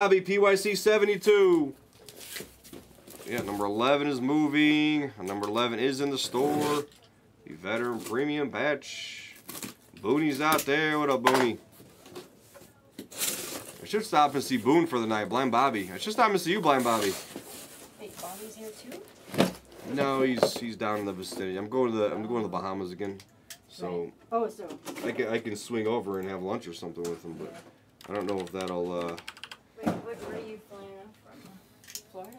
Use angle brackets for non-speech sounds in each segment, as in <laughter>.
Bobby PYC 72. Yeah, number 11 is moving. Number 11 is in the store. The veteran premium batch. Booney's out there. What up, Booney? I should stop and see Boone for the night. Blind Bobby. I should stop and see you, Blind Bobby. Wait, Bobby's here too? No, he's he's down in the vicinity. I'm going to the I'm going to the Bahamas again. So Right. Oh, so. I can I can swing over and have lunch or something with him, but I don't know if that'll uh Wait, what, where are you flying from? Florida?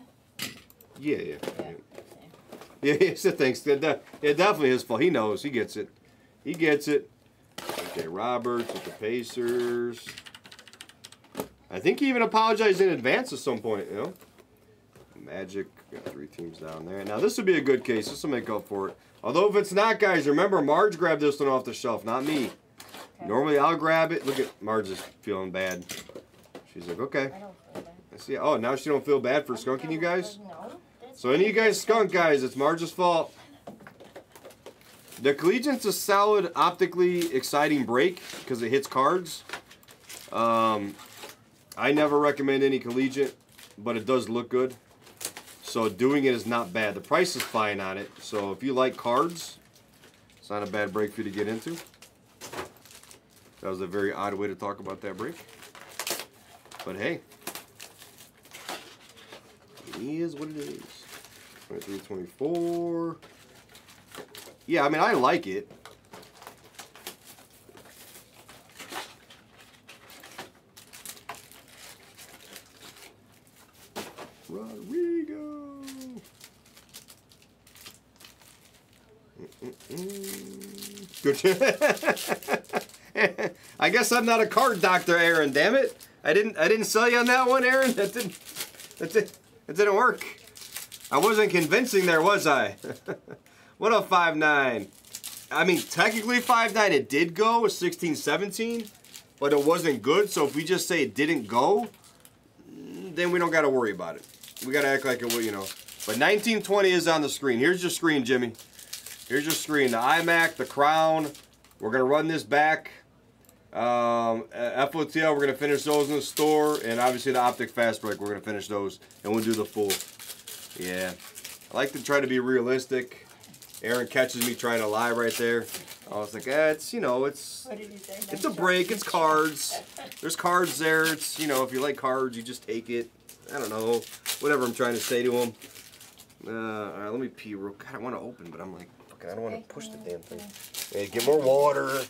yeah, yeah. yeah. Yeah, yeah, so thanks. Yeah, de- yeah, definitely his fault. He knows. He gets it. He gets it. Okay, Roberts with the Pacers. I think he even apologized in advance at some point, you know? Magic, got three teams down there. Now, this would be a good case. This will make up for it. Although, if it's not, guys, remember, Marge grabbed this one off the shelf, not me. Okay. Normally, I'll grab it. Look at Marge is feeling bad. She's like, okay. I don't feel bad. I see. Oh, now she don't feel bad for skunking you guys? No. So any of you guys skunk guys, it's Marge's fault. The Collegiate's a solid, optically exciting break because it hits cards. Um, I never recommend any Collegiate, but it does look good. So doing it is not bad. The price is fine on it. So if you like cards, it's not a bad break for you to get into. That was a very odd way to talk about that break. But hey, it is what it is. 23, 24. Yeah, I mean, I like it. Rodrigo. Good. <laughs> I guess I'm not a card doctor, Aaron. Damn it! I didn't. I didn't sell you on that one, Aaron. That didn't. That, did, that didn't work. I wasn't convincing there, was I? <laughs> what a oh five nine. I mean, technically five nine. It did go a 16, 17, but it wasn't good. So if we just say it didn't go, then we don't got to worry about it. We got to act like it will, you know. But 1920 is on the screen. Here's your screen, Jimmy. Here's your screen. The iMac, the Crown. We're gonna run this back. Um, FOTL, we're gonna finish those in the store, and obviously the Optic Fast Break, we're gonna finish those, and we'll do the full. Yeah, I like to try to be realistic. Aaron catches me trying to lie right there. I was like, eh, it's you know, it's you it's a break. It's cards. There's cards there. It's you know, if you like cards, you just take it. I don't know, whatever I'm trying to say to him. Uh, all right, let me pee real. God, I want to open, but I'm like, it, I don't want to push the damn thing. Hey, get more water.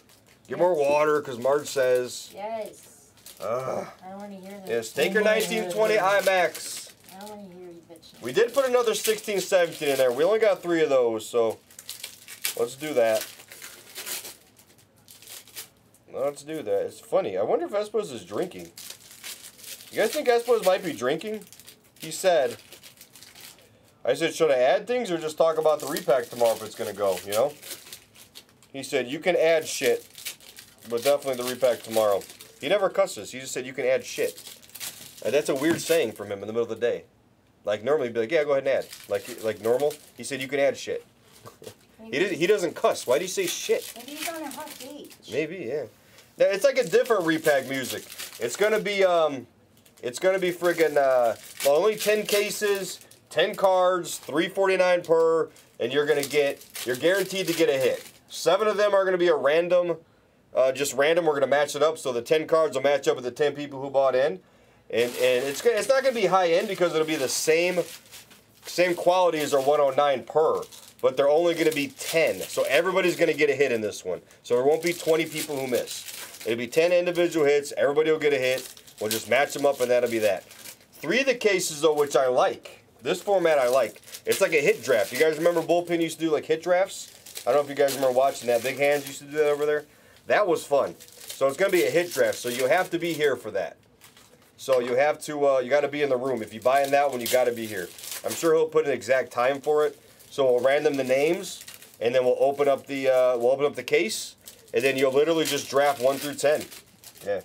Get more water, cause Marge says. Yes. Ugh. I don't want to hear that. Yes, take your 1920 IMAX. I don't want to hear you bitching. We did put another 16, 17 in there. We only got three of those, so let's do that. Let's do that. It's funny. I wonder if Espos is drinking. You guys think Espos might be drinking? He said. I said, should I add things or just talk about the repack tomorrow if it's going to go, you know? He said, you can add shit, but definitely the repack tomorrow. He never cusses. He just said, you can add shit. And that's a weird saying from him in the middle of the day. Like normally, he'd be like, "Yeah, go ahead and add." Like like normal. He said you can add shit. <laughs> He did, He doesn't cuss. Why do you say shit? Maybe he's on a hot date. Maybe yeah. Now, it's like a different repack music. It's gonna be um, it's gonna be friggin' uh, well, only ten cases, ten cards, three forty nine per, and you're gonna get you're guaranteed to get a hit. Seven of them are gonna be a random, uh, just random. We're gonna match it up so the ten cards will match up with the ten people who bought in, and and it's it's not gonna be high end because it'll be the same same quality as our 109 per, but they're only going to be 10. So everybody's going to get a hit in this one. So there won't be 20 people who miss. It'll be 10 individual hits. Everybody will get a hit. We'll just match them up, and that'll be that. Three of the cases, though, which I like. This format I like. It's like a hit draft. You guys remember Bullpen used to do like hit drafts? I don't know if you guys remember watching that. Big Hands used to do that over there. That was fun. So it's going to be a hit draft. So you have to be here for that. So you have to, uh, you got to be in the room. If you buy in that one, you got to be here. I'm sure he'll put an exact time for it. So we'll random the names, and then we'll open up the, uh, we'll open up the case, and then you'll literally just draft one through ten. Yeah,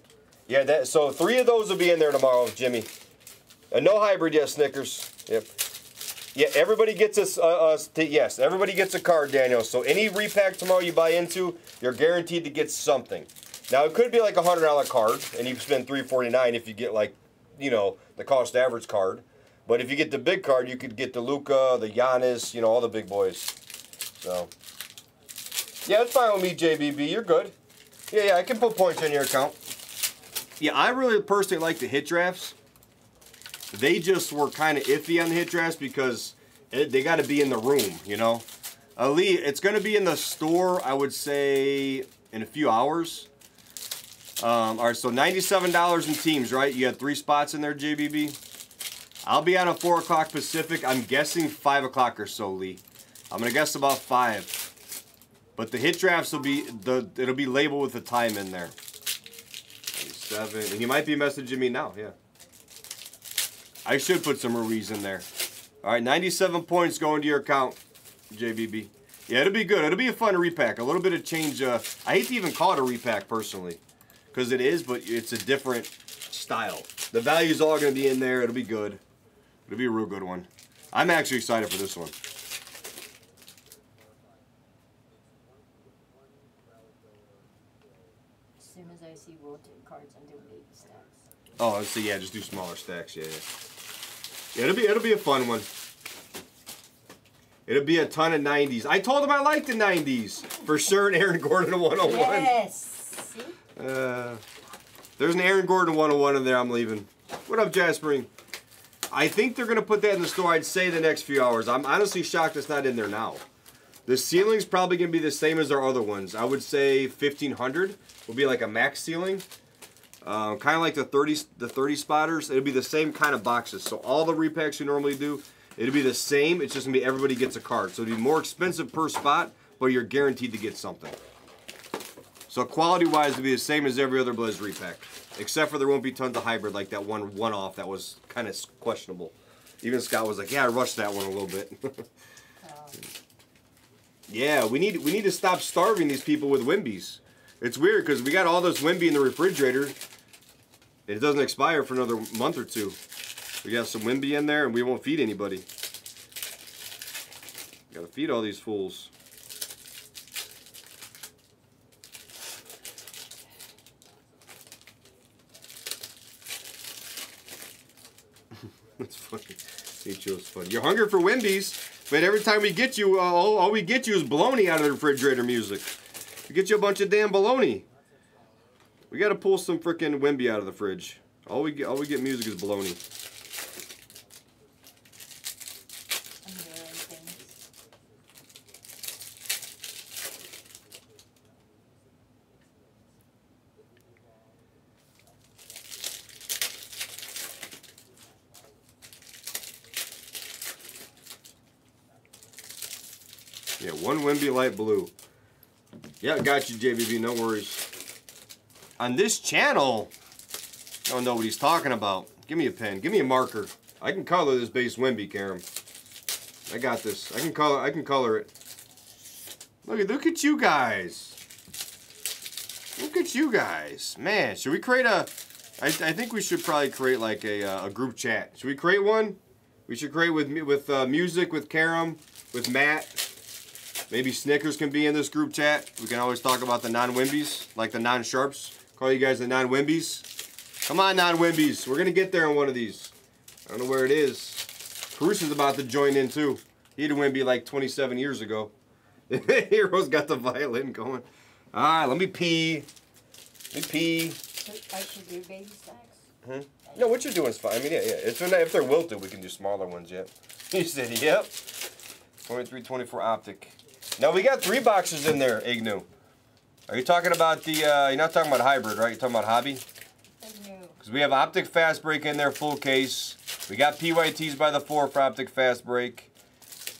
yeah. That so three of those will be in there tomorrow, Jimmy. Uh, no hybrid, yes, Snickers. Yep. Yeah, everybody gets a, uh, uh, yes, everybody gets a card, Daniel. So any repack tomorrow you buy into, you're guaranteed to get something. Now it could be like a hundred dollar card, and you spend three forty nine if you get like you know, the cost average card. But if you get the big card, you could get the Luka, the Giannis, you know, all the big boys. So, yeah, it's fine with me, JBB. You're good. Yeah, yeah, I can put points in your account. Yeah, I really personally like the hit drafts. They just were kind of iffy on the hit drafts because it, they got to be in the room, you know. Ali, it's going to be in the store, I would say, in a few hours. Um, all right, so $97 in teams, right? You got three spots in there, JBB. I'll be out at 4 o'clock Pacific. I'm guessing 5 o'clock or so, Lee. I'm going to guess about 5. But the hit drafts will be, the it'll be labeled with the time in there. 97. And you might be messaging me now, yeah. I should put some Ruiz in there. All right, 97 points going to your account, JBB. Yeah, it'll be good. It'll be a fun repack. A little bit of change. Uh, I hate to even call it a repack personally, because it is, but it's a different style. The value's all going to be in there. It'll be good. It'll be a real good one. I'm actually excited for this one. As soon as I see rotated cards, I'm doing baby stacks. Oh, so yeah, just do smaller stacks. Yeah, yeah. Yeah, it'll be it'll be a fun one. It'll be a ton of 90s. I told him I liked the 90s. For sure, an Aaron Gordon <laughs> 101. Yes. See? Uh, there's an Aaron Gordon 101 in there. I'm leaving. What up, Jaspering? I think they're going to put that in the store, I'd say, the next few hours. I'm honestly shocked it's not in there now. The ceiling's probably going to be the same as our other ones. I would say 1500 will be like a max ceiling. Uh, kind of like the 30 the 30 spotters. It'll be the same kind of boxes. So all the repacks you normally do, it'll be the same. It's just gonna be everybody gets a card. So it'll be more expensive per spot, but you're guaranteed to get something. So quality wise, it'll be the same as every other Blez repack, except for there won't be tons of hybrid like that one one off that was kind of questionable. Even Scott was like, "Yeah, I rushed that one a little bit." Um, <laughs> Yeah, we need we need to stop starving these people with Wembies. It's weird because we got all this Wemby in the refrigerator. It doesn't expire for another month or two. We got some Wemby in there, and we won't feed anybody. Gotta feed all these fools. <laughs> That's funny. H.O.'s funny. You're hungry for Wembies, but every time we get you, all, all we get you is baloney out of the refrigerator music. We get you a bunch of damn baloney. We gotta pull some freaking Wemby out of the fridge. All we get, all we get music is baloney. Yeah, one Wemby light blue. Yeah, got you, JBB. No worries. On this channel, I don't know what he's talking about. Give me a pen. Give me a marker. I can color this base Wemby, Karam. I got this. I can color. I can color it. Look at look at you guys. Look at you guys, man. Should we create a? I, I think we should probably create like a, uh, a group chat. Should we create one? We should create with with uh, music with Karam, with Matt. Maybe Snickers can be in this group chat. We can always talk about the non-Wembies, like the non-Sharps. Call you guys the non-Wembies. Come on, non-Wembies. We're going to get there on one of these. I don't know where it is. Caruso's about to join in, too. He had a Wemby like 27 years ago. <laughs> Hero's got the violin going. All right, let me pee. Let me pee. I should do baby stacks? Hmm? No, what you're doing is fine. I mean, yeah, yeah. If they're, not, if they're wilted, we can do smaller ones, yep. <laughs> He said, yep. 23, 24 optic. Now, we got three boxes in there, Ignu. Are you talking about the, uh, you're not talking about hybrid, right? You're talking about hobby? Because we have optic fast break in there, full case. We got PYTs by the four for optic fast break.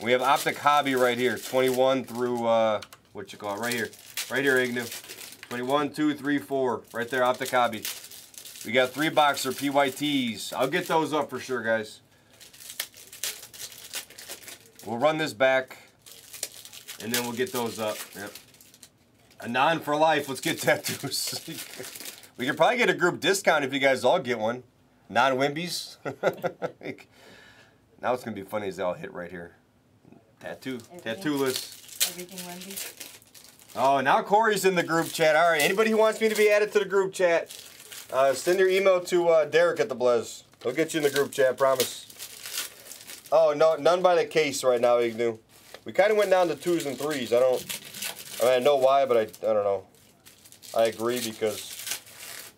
We have optic hobby right here, 21 through, uh, what you call it, right here. Right here, Ignu. 21, 2, 3, 4. Right there, optic hobby. We got three boxer PYTs. I'll get those up for sure, guys. We'll run this back, and then we'll get those up. Yep. A non for life. Let's get tattoos. <laughs> we could probably get a group discount if you guys all get one. Non Wembies. <laughs> now it's gonna be funny as they all hit right here. Tattoo, tattoo list. Everything Wendy? Oh, now Corey's in the group chat. All right, anybody who wants me to be added to the group chat, Uh, send your email to uh, Derek at the Blez. He'll get you in the group chat, promise. Oh, no, none by the case right now, Ignu. We kind of went down to twos and threes. I don't. I mean, I know why, but I, I don't know. I agree because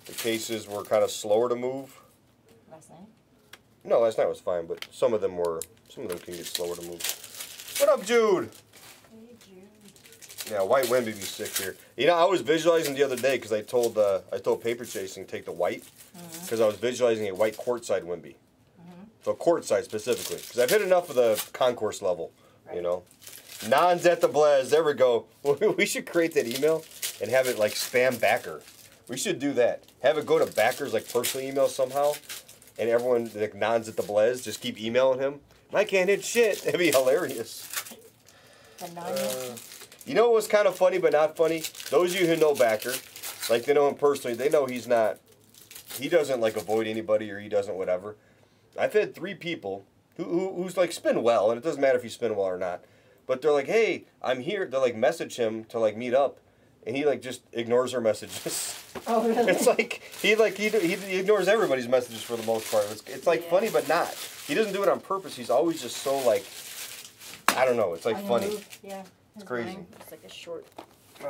the cases were kind of slower to move. Last night. No, last night was fine, but some of them were. Some of them can get slower to move. What up, Jude? Hey, Jude. Yeah, white Wemby be sick here. You know, I was visualizing the other day because I told uh, I told paper chasing take the white because I was visualizing a white courtside Wemby. So courtside specifically because I've hit enough of the concourse level. right. You know, Nons at the Blez. There we go. <laughs> we should create that email and have it like spam backer. We should do that. Have it go to backers like personal email somehow, and everyone like Nons at the Blez just keep emailing him. I can't hit shit. <laughs> That'd be hilarious. Uh, you know what was kind of funny but not funny? Those of you who know Backer, like they know him personally, they know he's not. He doesn't like avoid anybody or he doesn't whatever. I've had three people who, who who's like spin well, and it doesn't matter if you spin well or not. But they're like, "Hey, I'm here." They like message him to like meet up, and he like just ignores her messages. <laughs> Oh, really? it's like he like he, he, ignores everybody's messages for the most part. It's, it's like Yeah. funny but not. He doesn't do it on purpose. He's always just so like. I don't know. It's like the funny. move, Yeah. It's crazy. It's like a short. <sighs>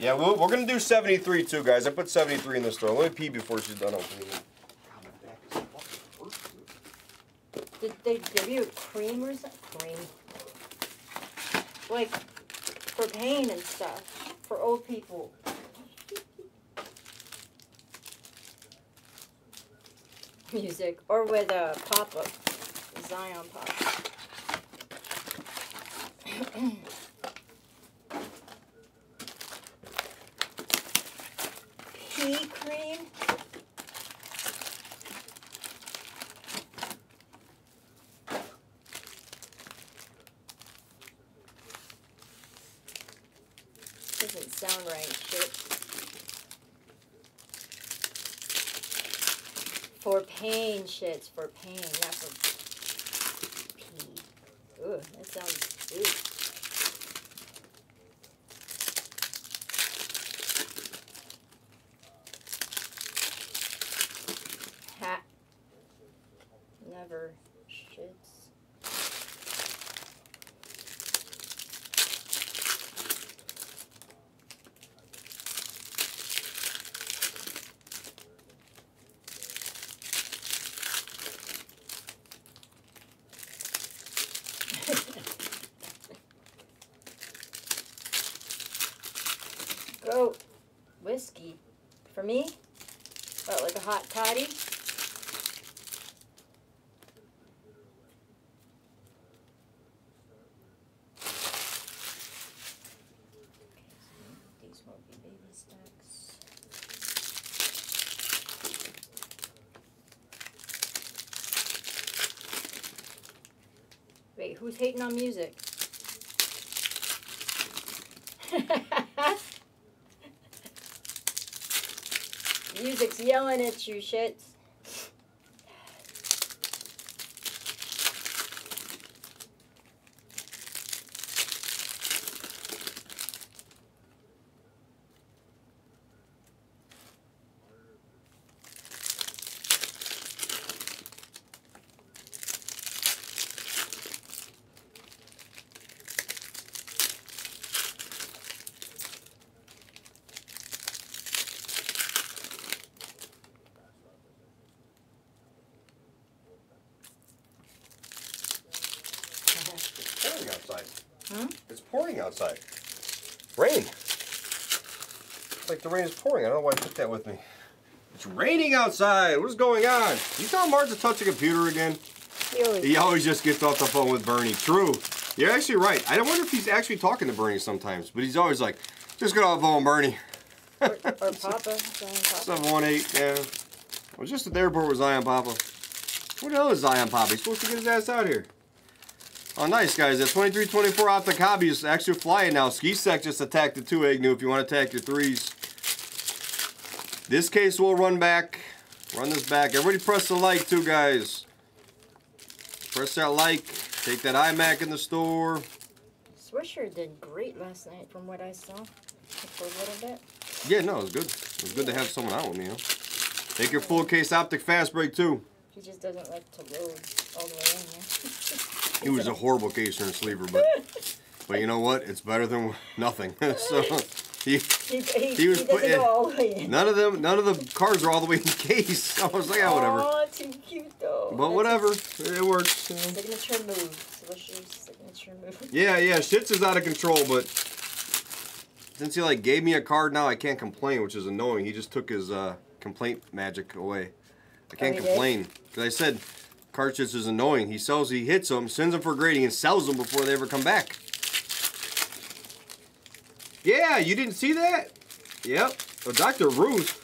Yeah, we're, we're gonna do 73 too, guys. I put 73 in the store. Let me pee before she's done opening it. Did they give you cream or something? Cream. Like for pain and stuff for old people. Music or with a pop up, Zion pop. <clears throat> Pea cream. Doesn't sound right, shit. For pain, shits. For pain, not for pee. Ugh, that sounds. Ugh. Ha. Never shits. Go. Whiskey. For me? Like a hot toddy? These won't be baby stacks. Wait, who's hating on music? Yelling at you, shits. It's pouring outside. Hmm? It's pouring outside. Rain. It's like the rain is pouring. I don't know why I took that with me. It's raining outside. What is going on? You tell Mark to touch the computer again? He always He always just gets off the phone with Bernie. True. You're actually right. I don't wonder if he's actually talking to Bernie sometimes, but he's always like, just get off the phone, Bernie. or, <laughs> or Papa, Papa. 718, yeah. I was just at the airport with Zion Papa. Where the hell is Zion Papa? He's supposed to get his ass out here. Oh, nice, guys. That 2324 Optic Hobby is actually flying now. Ski Sec just attacked the 2 Agnew if you want to attack your threes. This case will run back. Run this back. Everybody press the like, too, guys. Press that like. Take that iMac in the store. Swisher did great last night from what I saw. For a little bit. Yeah, no, it was good. It was good to have someone out with me, you know. Take your full case optic fast break too. He just doesn't like to load all the way in there. <laughs> He was a horrible case turn sleeper, but but you know what? It's better than nothing. <laughs> so he, He, he, He was he doesn't putting- go all the way in. none of them none of the cars are all the way in the <laughs> case. I was like, yeah, whatever. Aw, too cute though. But That's whatever, his it works. you know. Signature move. Swisher's signature move. Yeah, yeah, shit's is out of control, but since he like gave me a card now, I can't complain, which is annoying. He just took his uh, complaint magic away. I can't he did? complain because I said card shits is annoying. He sells, he hits them, sends them for grading, and sells them before they ever come back. Yeah, you didn't see that? Yep. Oh, Dr. Ruth.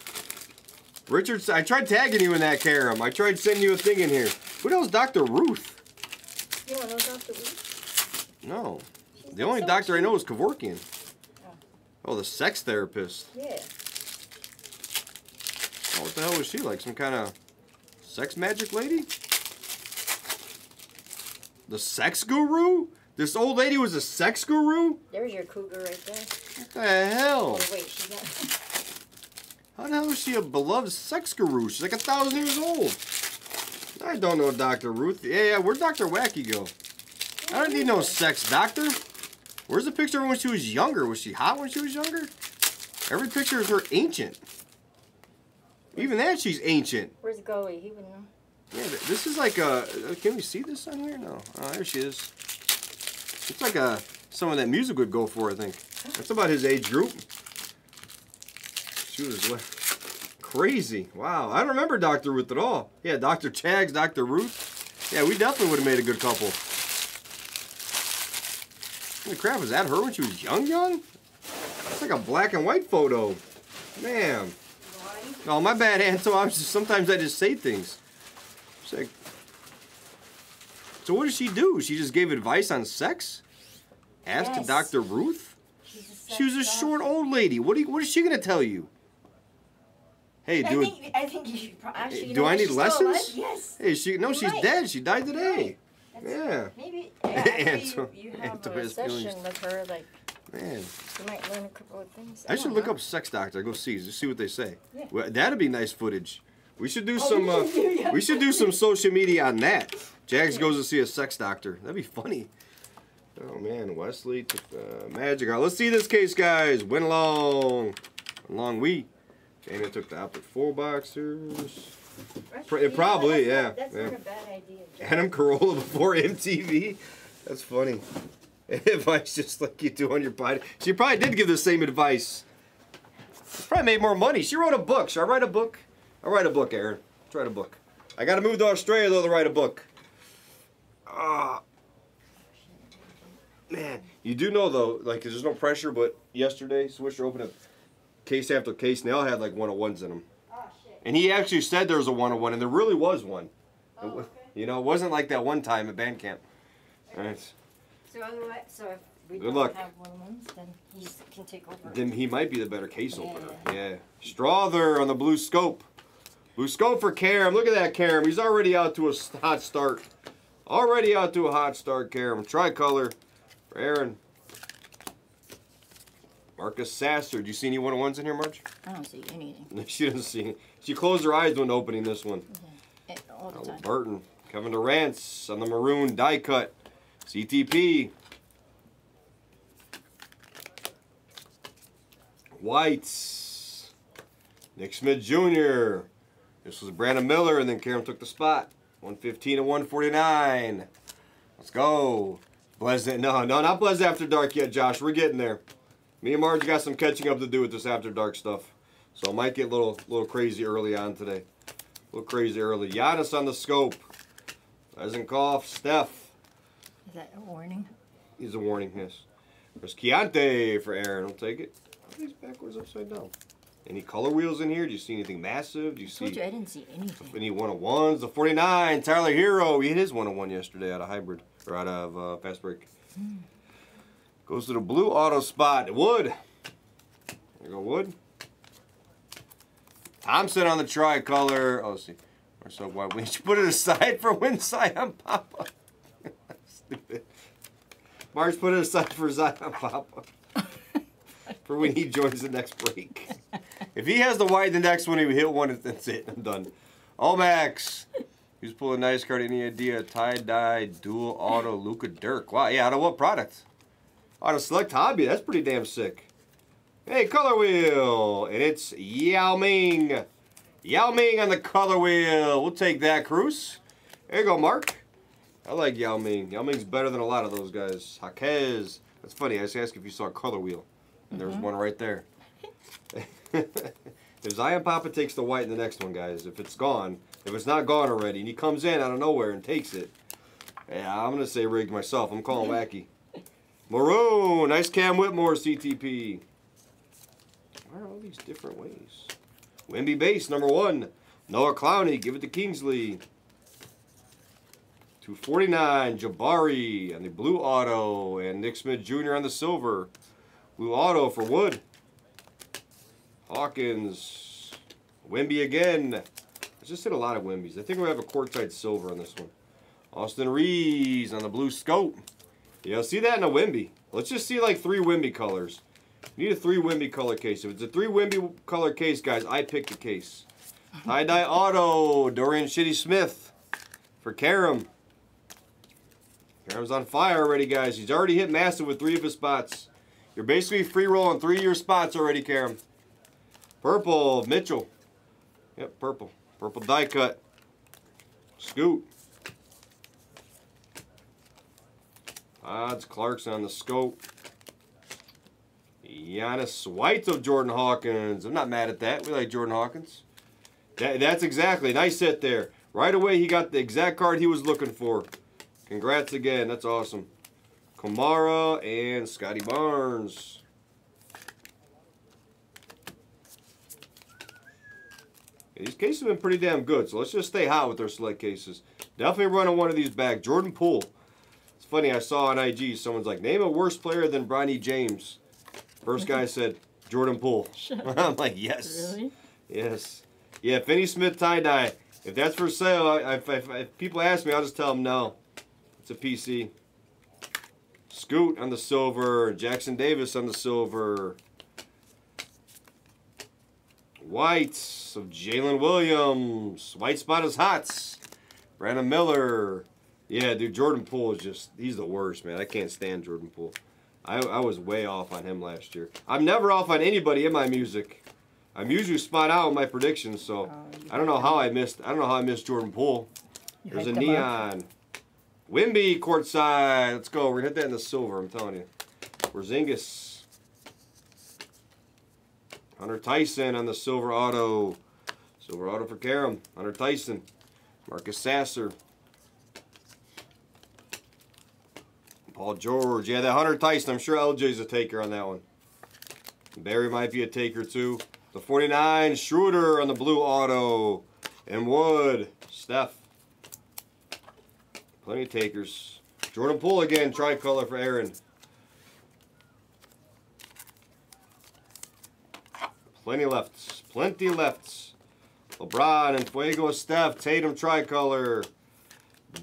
Richard, I tried tagging you in that, Karam. I tried sending you a thing in here. Who knows Dr. Ruth? You to know Dr. Ruth? No. She's The only so doctor I know is Kevorkian. Oh. Oh, the sex therapist. Yeah. Oh, what the hell was she like? Some kind of sex magic lady? The sex guru? This old lady was a sex guru? There's your cougar right there. What the hell? Oh, wait, she's not. How the hell is she a beloved sex guru? She's like a thousand years old. I don't know Dr. Ruth. Yeah, yeah, where'd Dr. Wacky go? I don't need no sex doctor. Where's the picture of when she was younger? Was she hot when she was younger? Every picture is her ancient. Even that, she's ancient. Where's Goey? He wouldn't know. Yeah, this is like a. uh, Can we see this on here? No. Oh, there she is. It's like a someone that music would go for. I think. That's about his age group. She was li- crazy. Wow, I don't remember Doctor Ruth at all. Yeah, Doctor Chags, Doctor Ruth. Yeah, we definitely would have made a good couple. Holy crap! Is that her when she was young, young? It's like a black and white photo. Man. Oh, my bad, Anto. Sometimes I just say things. Like, so what did she do? She just gave advice on sex? Asked Yes. Dr. Ruth? She was a short old lady. What, do you, what is she going to tell you? Hey, I do it. think, I think you should actually. Do know I need she's still alive? lessons? Yes. Hey, she no, You're she's right. dead. She died today. Right. Yeah. Maybe <laughs> Anto- you, you have Anto a session with her, like Man, you might learn a couple of things. I should don't look know. up sex doctor. Go see, just see what they say. Yeah. Well, that'd be nice footage. We should do Oh, some. we Uh, should do, yeah. we should do some social media on that. Jags goes to see a sex doctor. That'd be funny. Oh man, Wesley took the magic out. Let's see this case, guys. Went along, along we. Dana took the optic full boxers. It probably, yeah, that's yeah. not a bad idea. Jack. Adam Carolla before MTV. That's funny. <laughs> Advice just like you do on your body. She probably did give the same advice. She probably made more money. She wrote a book. Should I write a book? I'll write a book, Aaron. Let's write a book. I gotta move to Australia though to write a book. Ah. man, you do know though, like there's no pressure, but yesterday Swisher opened a case after case and they all had like one of ones in them. Oh shit. And he actually said there was a one on one, and there really was one. Oh, okay. You know, it wasn't like that one time at band camp. Alright. So otherwise, so if we Good don't luck. have one ones, then he can take over. Then he might be the better case Yeah. opener. Yeah. Strawther on the blue scope. Blue scope for Karam. Look at that, Karam. He's already out to a hot start. Already out to a hot start, Karam. Tricolor for Aaron. Marcus Sasser. Do you see any one on ones in here, Marge? I don't see anything <laughs> she doesn't see. any. She closed her eyes when opening this one. eh, all the time. Burton, Kevin Durant's on the maroon die cut. CTP. Whites. Nick Smith Jr. This was Brandon Miller, and then Karam took the spot. 115 and 149. Let's go. Bless no, no, not Bless After Dark yet, Josh. We're getting there. Me and Marge got some catching up to do with this After Dark stuff. So it might get a little, little crazy early on today. A little crazy early. Giannis on the scope. Eisenkopf, Steph. Is that a warning? He's a warning, yes. There's Keyonte for Aaron. I'll take it. He's backwards upside down. Any color wheels in here? Do you see anything massive? Do you I told see you I didn't see anything. any one of ones? The 49, Tyler Herro. He hit his one of one yesterday out of hybrid or out of uh, fast break. Goes to the blue auto spot. Wood. There you go, Wood. Thompson on the tricolor. Oh, see. Or so why we should put it aside for win Zion Papa. <laughs> Stupid. March put it aside for Zion Papa. For when he <laughs> joins the next break. <laughs> if he has the white the next one, he hit one. and That's it. I'm done. Oh, Max. He's pulling a nice card. Any idea? Tie dye dual auto Luka Dirk. Wow. Yeah. Out of what product? Auto select hobby. That's pretty damn sick. Hey, color wheel, and it's Yao Ming. Yao Ming on the color wheel. We'll take that, Cruz. There you go, Mark. I like Yao Ming. Yao Ming's better than a lot of those guys. Jaquez. That's funny. I just asked if you saw a color wheel. And there's mm -hmm. one right there. <laughs> if Zion Papa takes the white in the next one, guys, if it's gone, if it's not gone already, and he comes in out of nowhere and takes it, yeah, I'm going to say rigged myself. I'm calling <laughs> wacky. Maroon. Nice Cam Whitmore CTP. Why are all these different ways? Wemby base, number one. Noah Clowney, give it to Kingsley. 249, Jabari on the blue auto, and Nick Smith Jr. on the silver. Blue auto for Wood. Hawkins. Wemby again. I just hit a lot of Wembys. I think we have a courtside silver on this one. Austin Reaves on the blue scope. Yeah, see that in a Wemby. Let's just see like three Wemby colors. need a three Wemby color case. If it's a three Wemby color case, guys, I pick the case. Tie-dye auto, Dorian Shitty Smith for Karam. Karam's on fire already, guys. He's already hit massive with three of his spots. You're basically free rolling three of your spots already, Karam. Purple, Mitchell. Yep, purple. Purple die cut. Scoot. Odds Clarkson on the scope. Giannis White of Jordan Hawkins. I'm not mad at that. We like Jordan Hawkins. That, that's exactly. Nice hit there. Right away, he got the exact card he was looking for. Congrats again. That's awesome. Kamara and Scottie Barnes. These cases have been pretty damn good, so let's just stay hot with our select cases. Definitely running one of these back. Jordan Poole. It's funny, I saw on IG, someone's like, name a worse player than Bronny James. First guy said, Jordan Poole. <laughs> <laughs> I'm like, yes. Really? Yes. Yeah, Finney Smith tie-dye. If that's for sale, if, if, if people ask me, I'll just tell them no. It's a PC. Scoot on the silver. Jackson Davis on the silver. Whites of Jalen Williams. White spot is hots. Brandon Miller. Yeah, dude, Jordan Poole is just, he's the worst, man. I can't stand Jordan Poole. I, I was way off on him last year. I'm never off on anybody in my music. I'm usually spot out with my predictions, so oh, I don't know how I missed, I don't know how I missed Jordan Poole. There's a neon. Up. Wemby courtside. Let's go. We're going to hit that in the silver, I'm telling you. Porzingis. Hunter Tyson on the silver auto. Silver auto for Karam. Hunter Tyson. Marcus Sasser. Paul George. Yeah, that Hunter Tyson. I'm sure LJ's a taker on that one. Barry might be a taker too. The 49, Schroeder on the blue auto. And Wood. Steph. Plenty of takers. Jordan Poole again, tricolor for Aaron. Plenty lefts. Plenty lefts. LeBron and Fuego Steph. Tatum tricolor.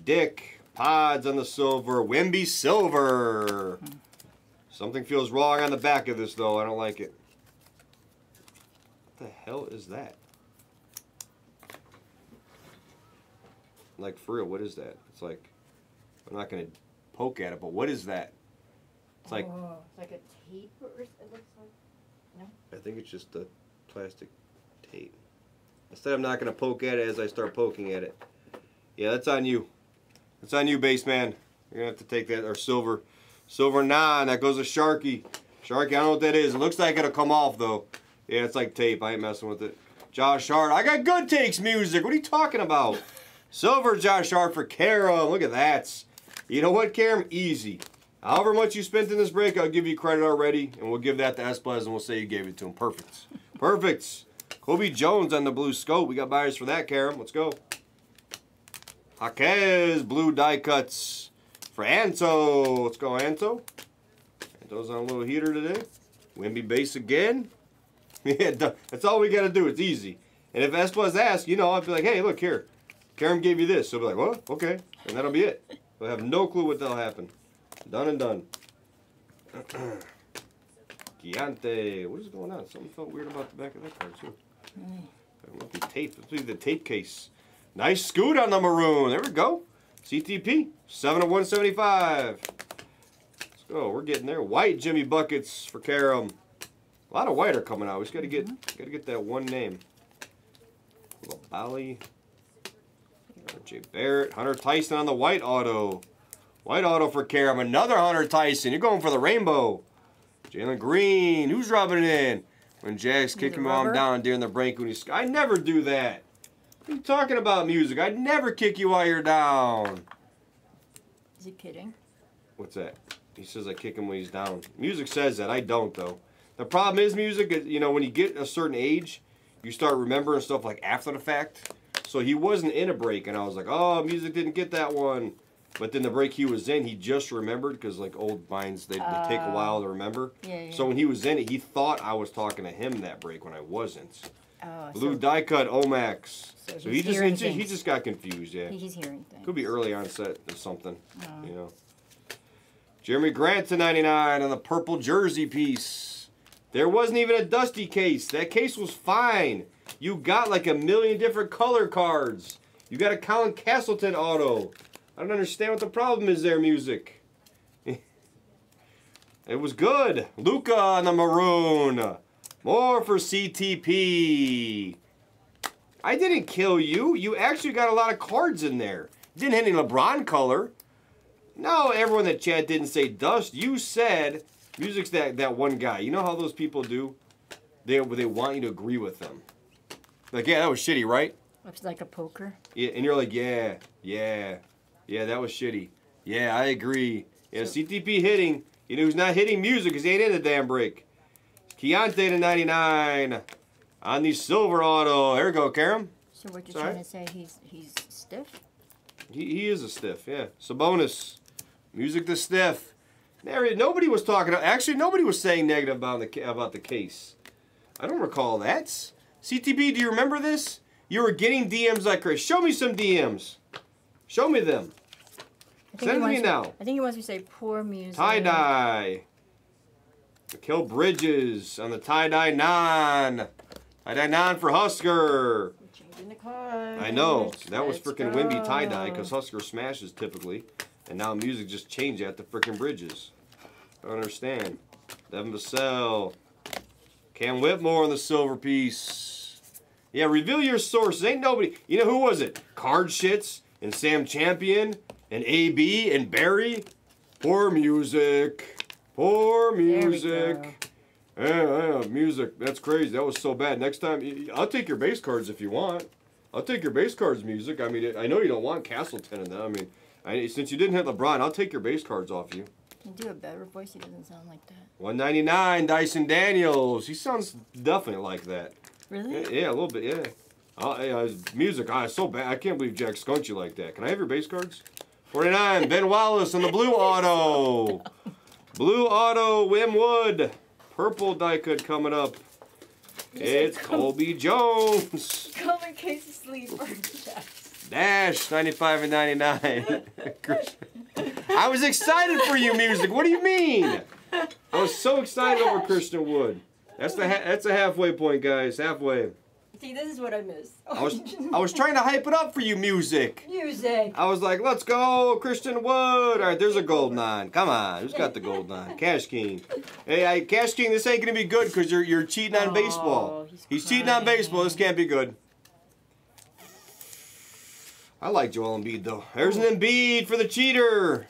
Dick. Pods on the silver. Wemby silver. Something feels wrong on the back of this, though. I don't like it. What the hell is that? Like, for real, what is that? It's like... I'm not going to poke at it, but what is that? It's like, oh, it's like a tape or it looks like. No? I think it's just a plastic tape. Instead, I'm not going to poke at it as I start poking at it. Yeah, that's on you. That's on you, base man. You're going to have to take that, or silver. Silver nine, that goes to Sharky. Sharky, I don't know what that is. It looks like it'll come off, though. Yeah, it's like tape. I ain't messing with it. Josh Hart, I got good takes music. What are you talking about? <laughs> Silver Josh Hart for Kara. Look at that. You know what, Karam? Easy. However much you spent in this break, I'll give you credit already, and we'll give that to Esplez, and we'll say you gave it to him. Perfect. Perfect. Colby Jones on the blue scope. We got buyers for that, Karam. Let's go. Jaquez, blue die cuts for Anto. Let's go, Anto. Anto's on a little heater today. Wemby base again. <laughs> Yeah, that's all we got to do. It's easy. And if Esplez asks, you know, I'll be like, hey, look here. Karam gave you this. So I'll be like, well, okay. And that'll be it. They'll have no clue what that'll happen. Done and done. <clears throat> Giante. What is going on? Something felt weird about the back of that card, too. It must be tape. Let's the tape case. Nice scoot on the maroon. There we go. CTP. 7 of 175. Let's go. We're getting there. White Jimmy Buckets for Karam. A lot of white are coming out. We just got to get got to get that one name. Little Jay Barrett. Hunter Tyson on the white auto. White auto for Karam. Another Hunter Tyson. You're going for the rainbow. Jalen Green. Who's rubbing it in? When Jack's Need kicking the me while I'm down during the break when he's. I never do that. What are you talking about music? I'd never kick you while you're down. Is he kidding? What's that? He says I kick him when he's down. Music says that. I don't though. The problem is music. Is, you know, when you get a certain age, you start remembering stuff like after the fact. So he wasn't in a break, and I was like, "Oh, music didn't get that one." But then the break he was in, he just remembered because like old minds, they, they take a Oh. while to remember. Yeah, yeah. So when he was in it, he thought I was talking to him that break when I wasn't. Oh, Blue so die cut Omax. So So, he just, he just he just got confused. Yeah. he's hearing things. Could be early onset or something, Oh. you know. Jerami Grant to 99 on the purple jersey piece. There wasn't even a dusty case. That case was fine. You got like a million different color cards. You got a Colin Castleton auto. I don't understand what the problem is there, music. <laughs> it was good. Luka on the maroon. More for CTP. I didn't kill you. You actually got a lot of cards in there. Didn't hit any LeBron color. No, everyone that chat didn't say dust. You said music's that, that one guy. You know how those people do? They, they want you to agree with them. Like, yeah, that was shitty, right? Looks like a poker. Yeah, and you're like, yeah, yeah, yeah, that was shitty. Yeah, I agree. Yeah, So- CTP hitting. You know who's not hitting music because he ain't in the damn break. Keyonte to 99 on the silver auto. There we go, Karam. So what you're trying to say? He's he's stiff. He, he is a stiff, yeah. Sabonis, music to stiff. There, nobody was talking. About. Actually, nobody was saying negative about the about the case. I don't recall that. CTB, do you remember this? You were getting DMs like Chris. Show me some DMs. Show me them. Send he it to me now. I think he wants me to say poor music. Tie dye. Kill Bridges on the tie dye non. Tie dye non for Husker. Changing the cards. I know. That was Let's freaking Wemby tie dye because Husker smashes typically, and now music just changed at the freaking bridges. I don't understand. Devin Vassell. Cam Whitmore on the silver piece. Yeah, reveal your sources. Ain't nobody. You know who was it? Card shits and Sam Champion and AB and Barry. Poor music. Poor music. Yeah, yeah, music. That's crazy. That was so bad. Next time, I'll take your base cards if you want. I'll take your base cards, music. I mean, I know you don't want Castleton in them. I mean, I, since you didn't hit LeBron, I'll take your base cards off you. Can you do a better voice? He doesn't sound like that. 199, Dyson Daniels. He sounds definitely like that. Really? Yeah, yeah, a little bit, yeah. Uh, yeah, music, ah, it's so bad. I can't believe Jack skunked you like that. Can I have your base cards? 49, Ben Wallace on the blue <laughs> auto. Blue auto, Wim Wood. Purple die cut coming up. It's Colby Jones. Come in case of sleeper. <laughs> Dash 95 and 99. <laughs> I was excited for you, music. What do you mean? I was so excited over Christian Wood. That's the ha- that's a halfway point, guys. Halfway. See, this is what I miss. I was I was trying to hype it up for you, music. music. I was like, let's go, Christian Wood. All right, there's a gold nine. Come on, who's got the gold nine? Cash King. Hey, I, Cash King, this ain't gonna be good because you're you're cheating on Oh, baseball. he's He's cheating on baseball. This can't be good. I like Joel Embiid though. There's an Embiid for the cheater.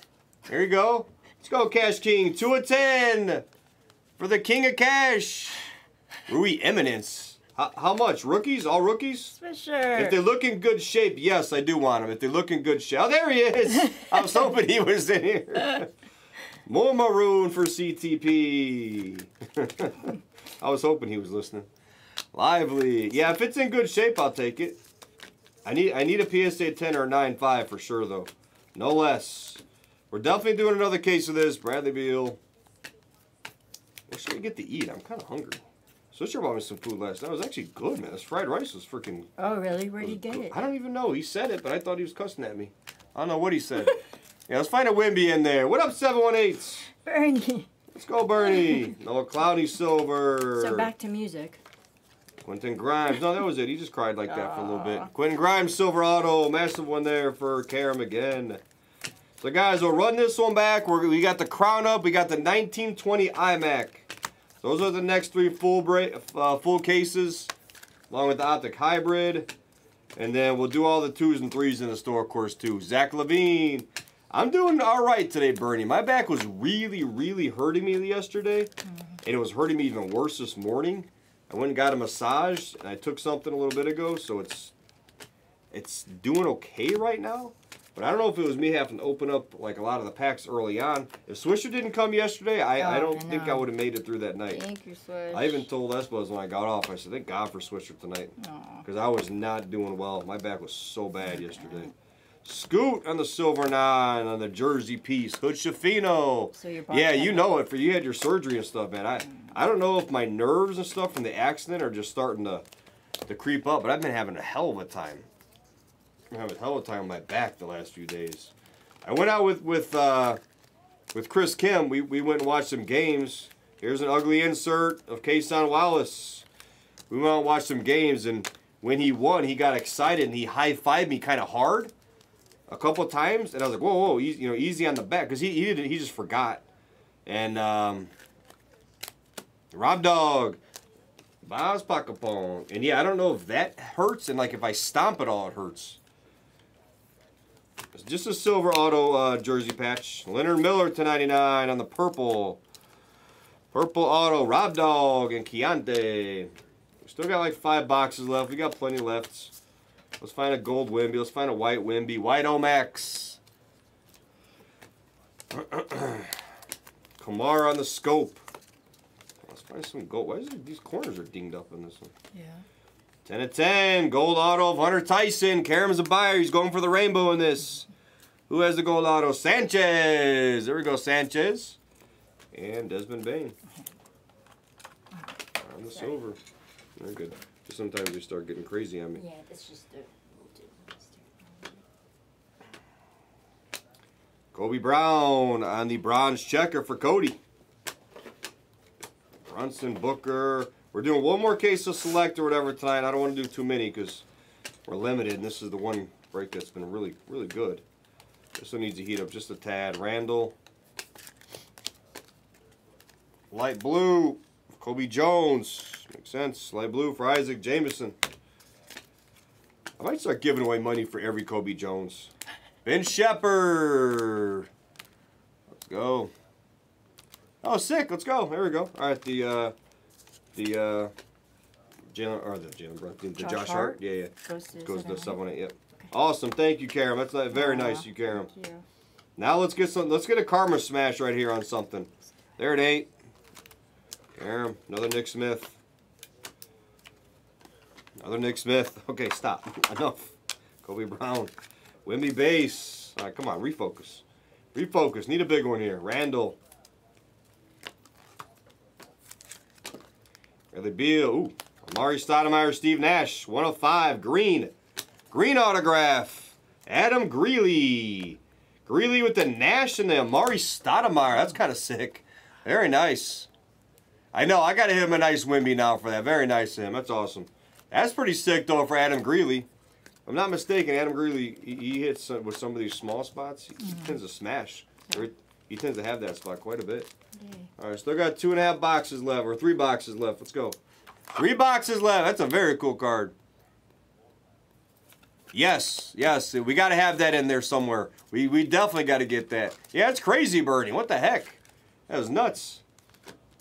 There you go. Let's go, Cash King. Two of ten for the King of Cash. Rui Eminence. How, how much? Rookies? All rookies? For sure. If they look in good shape, yes, I do want them. If they look in good shape, oh, there he is. I was hoping he was in here. <laughs> More maroon for CTP. <laughs> I was hoping he was listening. Lively, yeah. If it's in good shape, I'll take it. I need I need a PSA 10 or a 9.5 for sure, though. No less. We're definitely doing another case of this. Bradley Beal. What should we get to eat? I'm kind of hungry. So Swisher bought me some food last night. It was actually good, man. This fried rice was freaking oh, really? Where'd was get good. it? I don't even know. He said it, but I thought he was cussing at me. I don't know what he said. <laughs> yeah, let's find a Wemby in there. What up, 718? Bernie. Let's go, Bernie. <laughs> No cloudy silver. So back to music. Quentin Grimes. No, that was it. He just cried like that for a little bit. Quentin Grimes, silver auto, massive one there for Karam again. So guys, we'll run this one back. We're, we got the crown up. We got the 1920 iMac. Those are the next three full bra- uh, full cases, along with the optic hybrid. And then we'll do all the twos and threes in the store, of course, too. Zach LaVine. I'm doing all right today, Bernie. My back was really, really hurting me yesterday, and it was hurting me even worse this morning. I went and got a massage, and I took something a little bit ago, so it's it's doing okay right now. But I don't know if it was me having to open up like a lot of the packs early on. If Swisher didn't come yesterday, I, I Oh, don't I think I would have made it through that night. Thank you, Swish. I even told Esbuzz when I got off, I said, thank God for Swisher tonight. Because I was not doing well. My back was so bad yesterday. Scoot on the silver nine on the jersey piece. Hood-Schifino. So Yeah, you know it. For you had your surgery and stuff, man. I I don't know if my nerves and stuff from the accident are just starting to to creep up, but I've been having a hell of a time. I'm having a hell of a time on my back the last few days. I went out with with uh, with Chris Kim. We we went and watched some games. Here's an ugly insert of Kason Wallace. We went out and watched some games, and when he won, he got excited and he high fived me kind of hard a couple times, and I was like, "Whoa, whoa, easy, you know, easy on the back," because he he didn't, he just forgot. And um, Rob Dog, Baz Pakapong, and yeah, I don't know if that hurts, and like if I stomp it all, it hurts. It's just a silver auto uh, jersey patch. Leonard Miller to 99 on the purple. Purple auto, Rob Dog and Chianti. We still got like five boxes left. We got plenty left. Let's find a gold Wemby. Let's find a white Wemby. White Omax. <clears throat> Kamara on the scope. Let's find some gold. Why is it these corners are dinged up in this one? Yeah. 10 of 10. Gold auto of Hunter Tyson. Karam's a buyer. He's going for the rainbow in this. Who has the gold auto? Sanchez. There we go, Sanchez. And Desmond Bane. On the silver. Very good. Sometimes they start getting crazy on me. Yeah, that's just the. Kobe Brown on the bronze checker for Cody. Brunson, Booker. We're doing one more case of select or whatever tonight. I don't want to do too many because we're limited, and this is the one break that's been really, really good. This one needs to heat up just a tad. Randle. Light blue, Colby Jones. Makes sense. Light blue for Isaac Jameson. I might start giving away money for every Colby Jones. Ben Sheppard. Let's go. Oh, sick. Let's go. There we go. All right, the uh, the uh, Jalen or the Jalen Brunson, the, the Josh Josh, Hart. Hart? Yeah, yeah. Goes to Goes to 7-8. seven eight. Yep. Awesome. Thank you, Karam. That's not, very Aw, nice, you, Karam. Thank you. Now let's get some. Let's get a karma smash right here on something. There it ain't. Karam, another Nick Smith. Another Nick Smith. <laughs> Okay, stop. <laughs> Enough. Kobe Brown. Wemby base. All right, come on, refocus. Refocus. Need a big one here. Randle. Bradley Beal. Ooh. Amar'e Stoudemire, Steve Nash. 105. Green. Green autograph. Adam Greeley. Greeley with the Nash and the Amar'e Stoudemire. That's kind of sick. Very nice. I know. I got to hit him a nice Wemby now for that. Very nice of him. That's awesome. That's pretty sick, though, for Adam Greeley. I'm not mistaken, Adam Greeley, he, he hits some, with some of these small spots. He, he tends to smash. Or he- he tends to have that spot quite a bit. Yay. All right, still got two and a half boxes left, or three boxes left. Let's go. Three boxes left. That's a very cool card. Yes, yes, we got to have that in there somewhere. We we definitely got to get that. Yeah, it's crazy, Bernie. What the heck? That was nuts.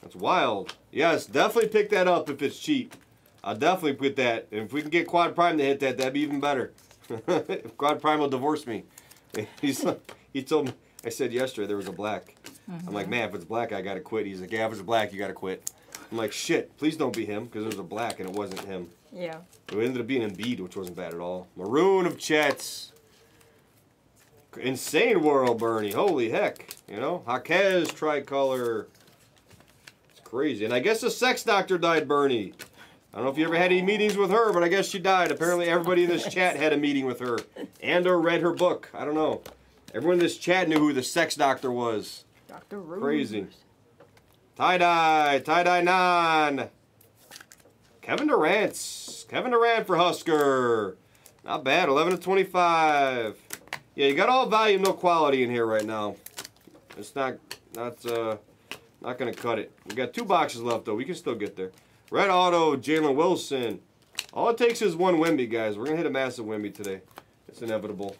That's wild. Yes, definitely pick that up if it's cheap. I'll definitely put that. And if we can get Quad Prime to hit that, that'd be even better. <laughs> if Quad Prime will divorce me. <laughs> He's he told me. I said yesterday there was a black. I'm like, mm-hmm. man, if it's black, I gotta quit. He's like, yeah, if it's black, you gotta quit. I'm like, shit, please don't be him because it was a black and it wasn't him. Yeah. It ended up being Embiid, which wasn't bad at all. Maroon of Chets. Insane world, Bernie. Holy heck. You know? Jaquez tricolor. It's crazy. And I guess the sex doctor died, Bernie. I don't know if you ever had any meetings with her, but I guess she died. Apparently everybody in this <laughs> chat had a meeting with her. And or read her book. I don't know. Everyone in this chat knew who the sex doctor was. Dr. Rose. Crazy. Tie-dye, tie-dye non. Kevin Durant. Kevin Durant for Husker. Not bad, 11 to 25. Yeah, you got all value, no quality in here right now. It's not, not, uh, not gonna cut it. We got two boxes left though. We can still get there. Red auto, Jalen Wilson. All it takes is one Wemby, guys. We're gonna hit a massive Wemby today. It's inevitable.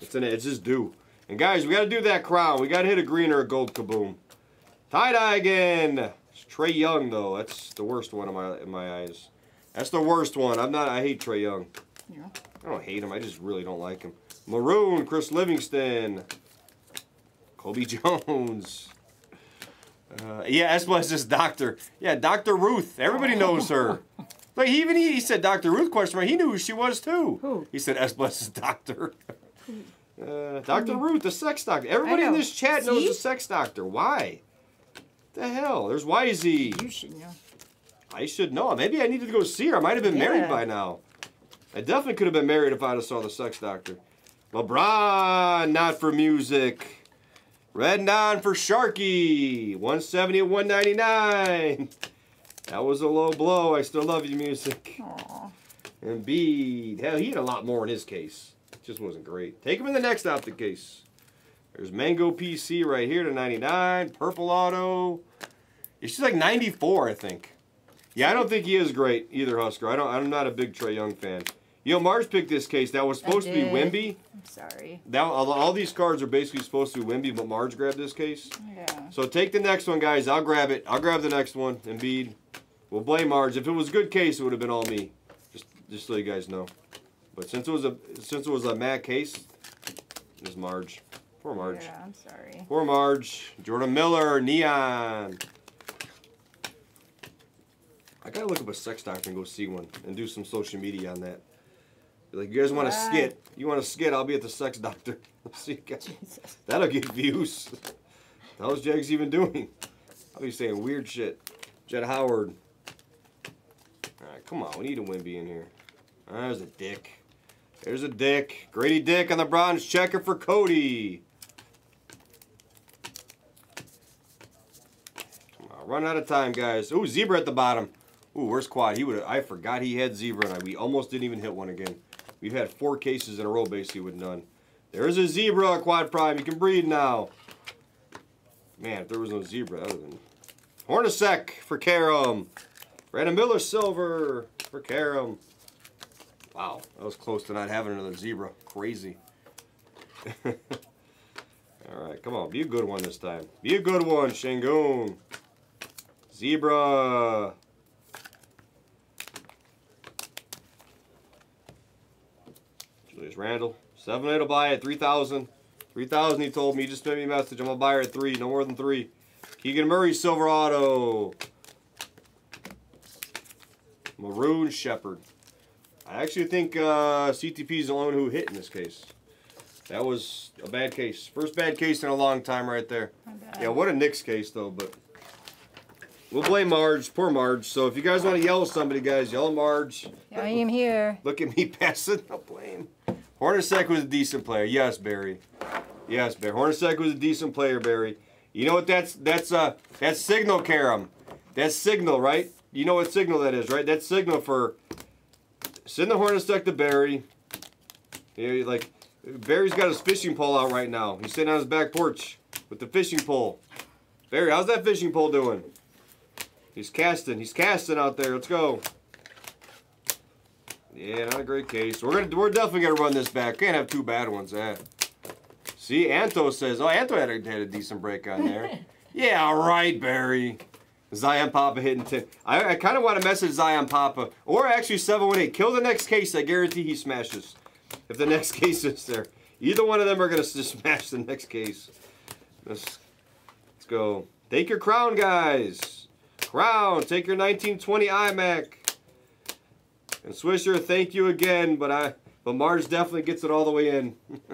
It's an, it's just due. And guys, we gotta do that crown. We gotta hit a green or a gold kaboom. Tie dye again. It's Trae Young though. That's the worst one in my in my eyes. That's the worst one. I'm not. I hate Trae Young. Yeah. I don't hate him. I just really don't like him. Maroon, Chris Livingston, Colby <laughs> Jones. Uh, yeah, Esplus is Doctor. Yeah, Doctor Ruth. Everybody knows her. <laughs> Like he even he, he said Doctor Ruth question mark. He knew who she was too. Who? He said Esplus is Doctor. <laughs> Uh, Doctor Ruth, the sex doctor. Everybody in this chat knows the sex doctor. Why? The hell? There's YZ. You should know. I should know. Maybe I needed to go see her. I might have been married by now. I definitely could have been married if I'd have saw the sex doctor. LeBron, not for music. Red non for Sharky. 170 at 199. That was a low blow. I still love you, music. Aw. Embiid. Hell, he had a lot more in his case. Just wasn't great. Take him in the next optic case. There's Mango PC right here to 99. Purple Auto. She's like 94, I think. Yeah, I don't think he is great either, Husker. I don't. I'm not a big Trae Young fan. You know, Mars picked this case. That was supposed to be. Wemby. I'm sorry. That all, all these cards are basically supposed to be Wemby, but Marge grabbed this case. Yeah. So take the next one, guys. I'll grab it. I'll grab the next one. Embiid. We'll blame Marge. If it was a good case, it would have been all me. Just, just so you guys know. But since it was a, since it was a Matt case, it's Marge. Poor Marge. Yeah, I'm sorry. Poor Marge. Jordan Miller, Neon. I gotta look up a sex doctor and go see one and do some social media on that. Like you guys want to Right. skit? You want to skit? I'll be at the sex doctor. <laughs> see you guys. Jesus. That'll get views. <laughs> How's Jags even doing? I'll be saying weird shit. Jett Howard. Alright, come on. We need a Wemby in here. There's a dick. There's a dick. Grady Dick on the bronze checker for Cody. Come on, run out of time, guys. Ooh, zebra at the bottom. Ooh, where's Quad? He would. I forgot he had zebra, and I, we almost didn't even hit one again. We've had four cases in a row, basically, with none. There's a zebra, Quad Prime. You can breed now. Man, if there was no zebra, other than Hornacek for Karam. Brandon Miller silver for Karam. Wow, that was close to not having another zebra. Crazy. <laughs> All right, come on, be a good one this time. Be a good one, Shangoon. Zebra. Julius Randle. 7 8 will buy it. 3,000. 3,000 he told me. He just sent me a message. I'm going to buy her at 3. No more than 3. Keegan Murray, Silver Auto. Maroon Sheppard. I actually think uh, CTP is the only one who hit in this case. That was a bad case. First bad case in a long time right there. Yeah, what a Knicks case though, but we'll blame Marge. Poor Marge. So if you guys want to yell at somebody, guys, yell at Marge. I am here. Look at me <laughs> passing. No blame. Hornacek was a decent player. Yes, Barry. Yes, Barry. Hornacek was a decent player, Barry. You know what that's that's uh that's signal, Karam. That's signal, right? You know what signal that is, right? That's signal for send the Hornacek to Barry. Yeah, like Barry's got his fishing pole out right now. He's sitting on his back porch with the fishing pole. Barry, how's that fishing pole doing? He's casting. He's casting out there. Let's go. Yeah, not a great case. We're gonna we're definitely gonna run this back. Can't have two bad ones. Eh? See, Anto says, oh, Anto had a, had a decent break on there. <laughs> yeah, all right, Barry. Zion Papa hitting 10. I, I kind of want to message Zion Papa. Or actually 718. Kill the next case. I guarantee he smashes. If the <laughs> next case is there. Either one of them are going <laughs> to smash the next case. Let's, let's go. Take your crown, guys. Crown. Take your 1920 iMac. And Swisher, thank you again, but I but Mars definitely gets it all the way in. <laughs>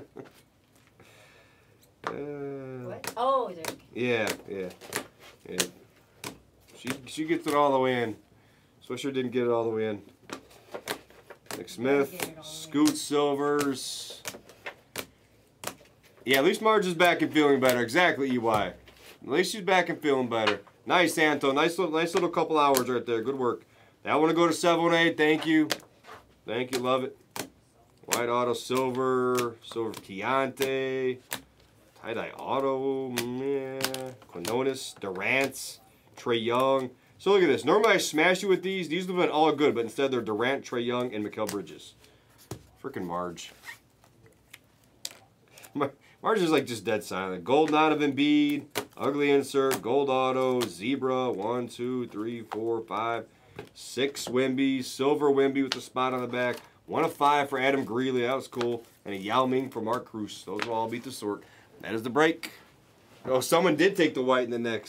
Uh, What? Oh, there. yeah, yeah, yeah. She she gets it all the way in. Swisher didn't get it all the way in. Nick Smith, get it all the way Scoot Silvers. Yeah, at least Marge is back and feeling better. Exactly, EY. At least she's back and feeling better. Nice, Anto. Nice little, nice little couple hours right there. Good work. That one to go to 718. Thank you. Thank you. Love it. White auto, silver, silver Keyonte, tie dye auto, yeah, Quinones, Durant's, Trae Young. So look at this. Normally I smash you with these. These would have been all good, but instead they're Durant, Trae Young, and Mikal Bridges. Freaking Marge. <laughs> Mar- Marge is like just dead silent. Gold nine of Embiid, ugly insert, gold auto, zebra, one, two, three, four, five, six Wemby, silver Wemby with the spot on the back, one of five for Adam Greeley, that was cool, and a Yao Ming for Mark Cruz. Those will all beat the sort. That is the break. Oh, someone did take the white in the next.